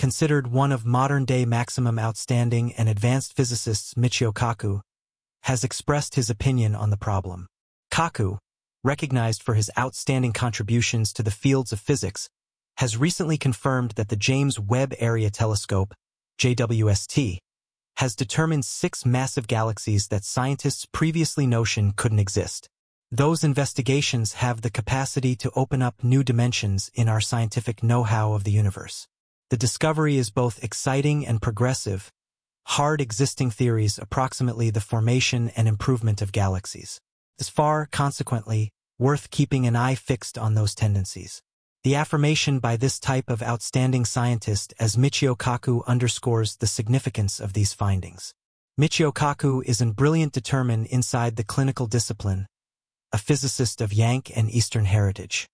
considered one of modern-day maximum outstanding and advanced physicists Michio Kaku, has expressed his opinion on the problem. Kaku, recognized for his outstanding contributions to the fields of physics, has recently confirmed that the James Webb Area Telescope, JWST, has determined six massive galaxies that scientists previously notion couldn't exist. Those investigations have the capacity to open up new dimensions in our scientific know-how of the universe. The discovery is both exciting and progressive, hard existing theories approximately the formation and improvement of galaxies. Is far, consequently, worth keeping an eye fixed on those tendencies. The affirmation by this type of outstanding scientist as Michio Kaku underscores the significance of these findings. Michio Kaku is an brilliant determine inside the clinical discipline, a physicist of Yank and Eastern heritage.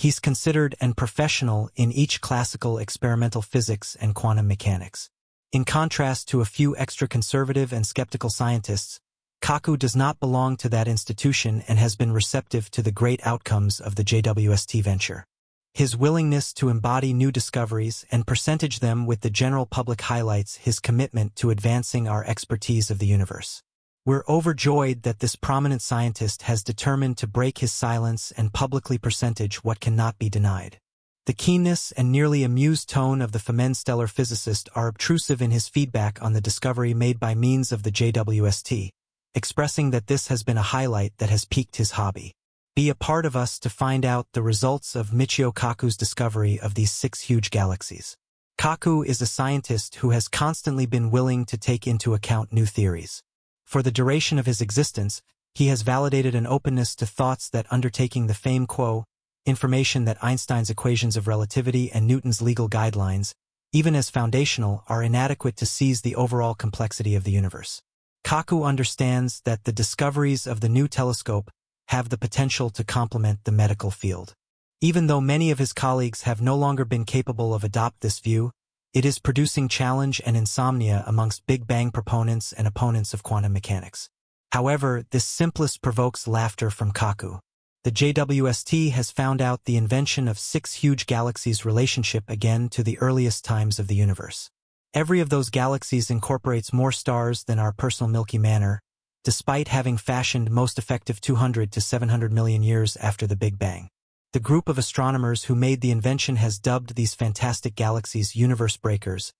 He's considered an professional in each classical experimental physics and quantum mechanics. In contrast to a few extra-conservative and skeptical scientists, Kaku does not belong to that institution and has been receptive to the great outcomes of the JWST venture. His willingness to embody new discoveries and percentage them with the general public highlights his commitment to advancing our expertise of the universe. We're overjoyed that this prominent scientist has determined to break his silence and publicly percentage what cannot be denied. The keenness and nearly amused tone of the Femen stellar physicist are obtrusive in his feedback on the discovery made by means of the JWST, expressing that this has been a highlight that has piqued his hobby. Be a part of us to find out the results of Michio Kaku's discovery of these six huge galaxies. Kaku is a scientist who has constantly been willing to take into account new theories. For the duration of his existence, he has validated an openness to thoughts that undertaking the fame quo, information that Einstein's equations of relativity and Newton's legal guidelines, even as foundational, are inadequate to seize the overall complexity of the universe. Kaku understands that the discoveries of the new telescope have the potential to complement the medical field. Even though many of his colleagues have no longer been capable of adopt this view, it is producing challenge and insomnia amongst Big Bang proponents and opponents of quantum mechanics. However, this simplest provokes laughter from Kaku. The JWST has found out the invention of six huge galaxies' relationship again to the earliest times of the universe. Every of those galaxies incorporates more stars than our personal Milky Manor, despite having fashioned most effective 200 to 700 million years after the Big Bang. The group of astronomers who made the invention has dubbed these fantastic galaxies universe breakers,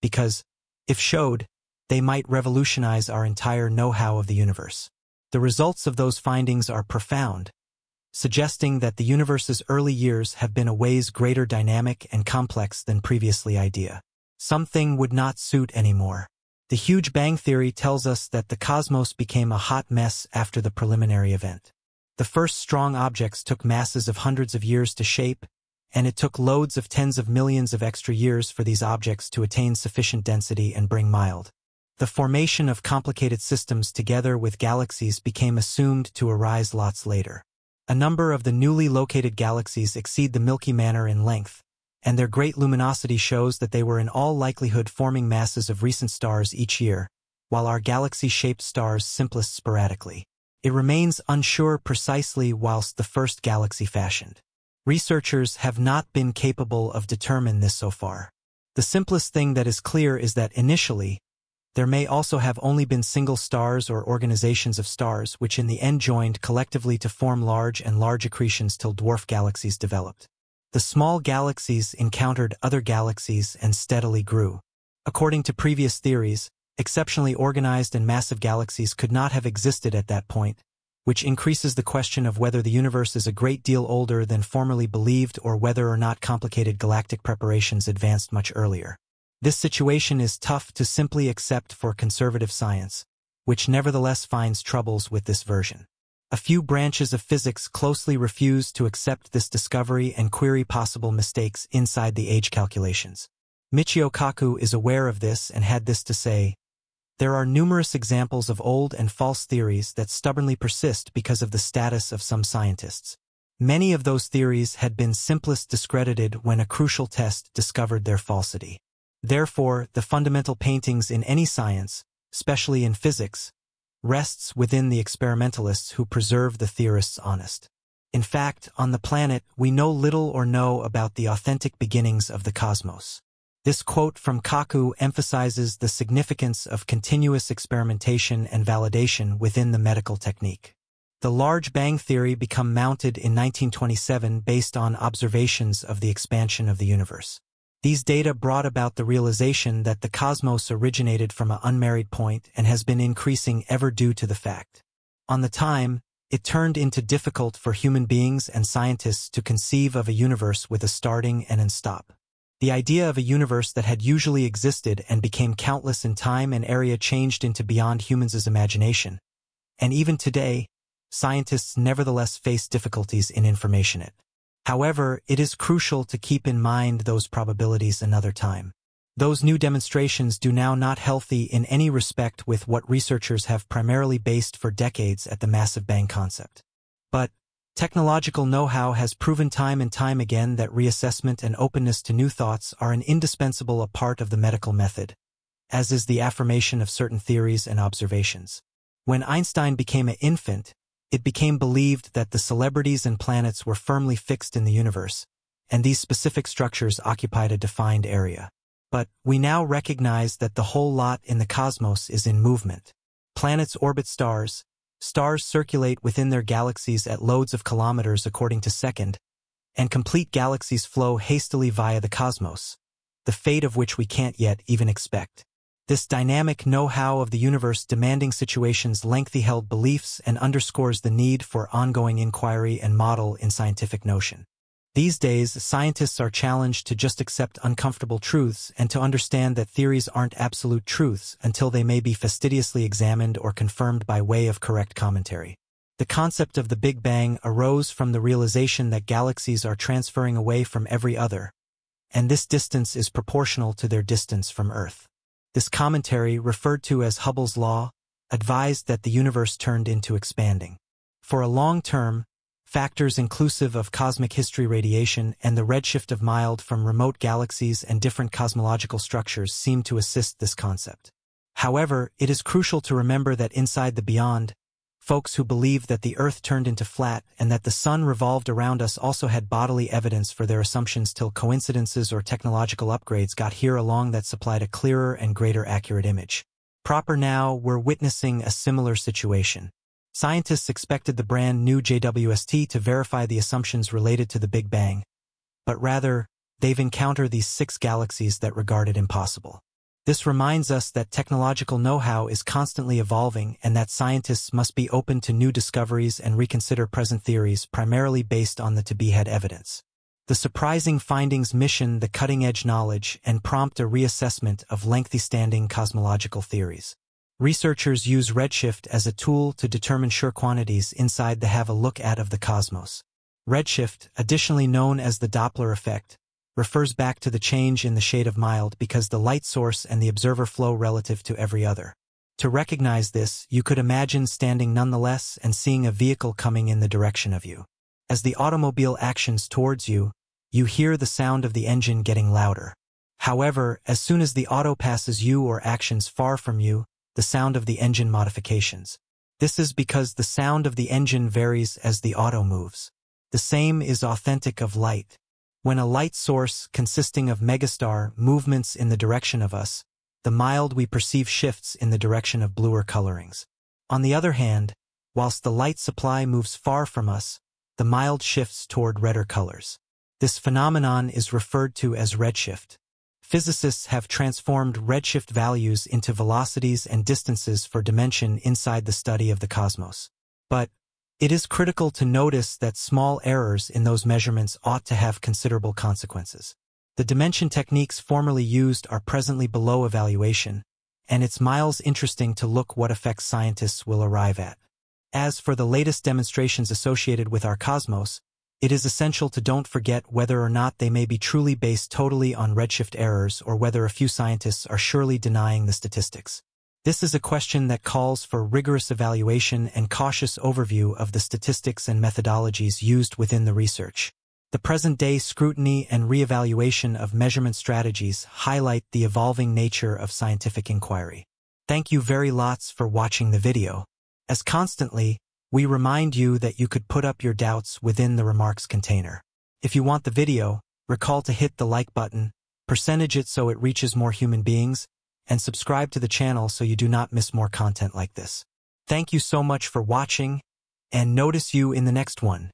because, if showed, they might revolutionize our entire know-how of the universe. The results of those findings are profound, suggesting that the universe's early years have been a ways greater dynamic and complex than previously idea. Something would not suit anymore. The Huge Bang Theory tells us that the cosmos became a hot mess after the preliminary event. The first strong objects took masses of hundreds of years to shape, and it took loads of tens of millions of extra years for these objects to attain sufficient density and bring mild. The formation of complicated systems together with galaxies became assumed to arise lots later. A number of the newly located galaxies exceed the Milky Manor in length, and their great luminosity shows that they were in all likelihood forming masses of recent stars each year, while our galaxy-shaped stars simplest sporadically. It remains unsure precisely whilst the first galaxy fashioned. Researchers have not been capable of determining this so far. The simplest thing that is clear is that initially, there may also have only been single stars or organizations of stars which in the end joined collectively to form large and large accretions till dwarf galaxies developed. The small galaxies encountered other galaxies and steadily grew. According to previous theories, exceptionally organized and massive galaxies could not have existed at that point, which increases the question of whether the universe is a great deal older than formerly believed or whether or not complicated galactic preparations advanced much earlier. This situation is tough to simply accept for conservative science, which nevertheless finds troubles with this version. A few branches of physics closely refuse to accept this discovery and query possible mistakes inside the age calculations. Michio Kaku is aware of this and had this to say, There are numerous examples of old and false theories that stubbornly persist because of the status of some scientists. Many of those theories had been simplest discredited when a crucial test discovered their falsity. Therefore, the fundamental paintings in any science, especially in physics, rests within the experimentalists who preserve the theorists honest. In fact, on the planet, we know little or no about the authentic beginnings of the cosmos. This quote from Kaku emphasizes the significance of continuous experimentation and validation within the medical technique. The Large Bang Theory became mounted in 1927 based on observations of the expansion of the universe. These data brought about the realization that the cosmos originated from an unmarried point and has been increasing ever due to the fact. On the time, it turned into difficult for human beings and scientists to conceive of a universe with a starting and a stop. The idea of a universe that had usually existed and became countless in time and area changed into beyond humans' imagination. And even today, scientists nevertheless face difficulties in information it. However, it is crucial to keep in mind those probabilities another time. Those new demonstrations do now not healthy in any respect with what researchers have primarily based for decades at the massive bang concept. But, technological know-how has proven time and time again that reassessment and openness to new thoughts are an indispensable part of the medical method, as is the affirmation of certain theories and observations. When Einstein became an infant, it became believed that the celebrities and planets were firmly fixed in the universe, and these specific structures occupied a defined area. But we now recognize that the whole lot in the cosmos is in movement. Planets orbit stars, stars circulate within their galaxies at loads of kilometers according to second, and complete galaxies flow hastily via the cosmos, the fate of which we can't yet even expect. This dynamic know-how of the universe demanding situations lengthy held beliefs and underscores the need for ongoing inquiry and model in scientific notion. These days, scientists are challenged to just accept uncomfortable truths and to understand that theories aren't absolute truths until they may be fastidiously examined or confirmed by way of correct commentary. The concept of the Big Bang arose from the realization that galaxies are transferring away from every other, and this distance is proportional to their distance from Earth. This commentary, referred to as Hubble's law, advised that the universe turned into expanding. For a long term, factors inclusive of cosmic history radiation and the redshift of mild from remote galaxies and different cosmological structures seem to assist this concept. However, it is crucial to remember that inside the beyond, folks who believed that the Earth turned into flat and that the Sun revolved around us also had bodily evidence for their assumptions till coincidences or technological upgrades got here along that supplied a clearer and greater accurate image. Proper now, we're witnessing a similar situation. Scientists expected the brand new JWST to verify the assumptions related to the Big Bang, but rather, they've encountered these six galaxies that regarded impossible. This reminds us that technological know-how is constantly evolving and that scientists must be open to new discoveries and reconsider present theories primarily based on the to-be-had evidence. The surprising findings mission the cutting-edge knowledge and prompt a reassessment of lengthy-standing cosmological theories. Researchers use redshift as a tool to determine sure quantities inside the have a look at of the cosmos. Redshift, additionally known as the Doppler effect, refers back to the change in the shade of mild because the light source and the observer flow relative to every other. To recognize this, you could imagine standing nonetheless and seeing a vehicle coming in the direction of you. As the automobile actions towards you, you hear the sound of the engine getting louder. However, as soon as the auto passes you or actions far from you, the sound of the engine modifications. This is because the sound of the engine varies as the auto moves. The same is authentic of light. When a light source consisting of megastar movements in the direction of us, the mild we perceive shifts in the direction of bluer colorings. On the other hand, whilst the light supply moves far from us, the mild shifts toward redder colors. This phenomenon is referred to as redshift. Physicists have transformed redshift values into velocities and distances for dimension inside the study of the cosmos. But, it is critical to notice that small errors in those measurements ought to have considerable consequences. The dimension techniques formerly used are presently below evaluation, and it's miles interesting to look what effects scientists will arrive at. As for the latest demonstrations associated with our cosmos, it is essential to don't forget whether or not they may be truly based totally on redshift errors or whether a few scientists are surely denying the statistics. This is a question that calls for rigorous evaluation and cautious overview of the statistics and methodologies used within the research. The present-day scrutiny and reevaluation of measurement strategies highlight the evolving nature of scientific inquiry. Thank you very lots for watching the video. As constantly, we remind you that you could put up your doubts within the remarks container. If you want the video, recall to hit the like button, percentage it so it reaches more human beings, and subscribe to the channel so you do not miss more content like this. Thank you so much for watching, and notice you in the next one.